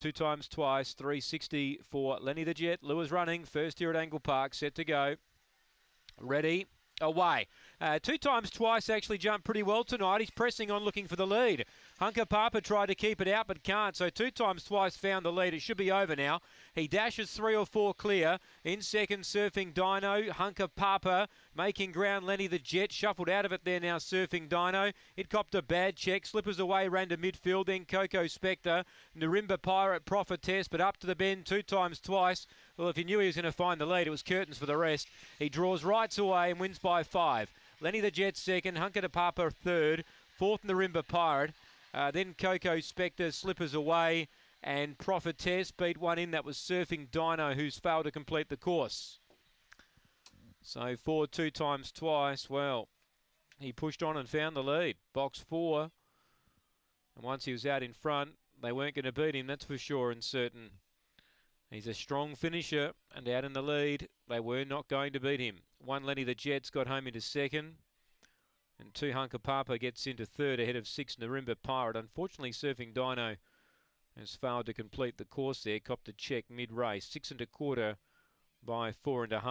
Two times twice, 360 for Lenny the Jet. Lewis running, first here at Angle Park, set to go. Ready, away. Uh, two times twice actually jumped pretty well tonight. He's pressing on looking for the lead. Hunker Papa tried to keep it out but can't. So two times twice found the lead. It should be over now. He dashes three or four clear. In second, surfing Dino. Hunker Papa making ground. Lenny the Jet shuffled out of it there now. Surfing Dino. It copped a bad check. Slippers away. Ran to midfield. Then Coco Spectre. Narimba Pirate Prophetess. But up to the bend two times twice. Well, if he knew he was going to find the lead, it was curtains for the rest. He draws rights away and wins by by five. Lenny the Jet second, Hunker to Papa third, fourth Narimba Pirate. Uh, then Coco Spectre slippers away, and Prophetess beat one in. That was Surfing Dino, who's failed to complete the course. So four two times twice. Well, he pushed on and found the lead. Box four. And once he was out in front, they weren't going to beat him, that's for sure and certain. He's a strong finisher and out in the lead. They were not going to beat him. One Lenny the Jets got home into second. And two Hunker Papa gets into third ahead of six Narimba Pirate. Unfortunately, Surfing Dino has failed to complete the course there. Copped a check mid-race. Six and a quarter by four and a half.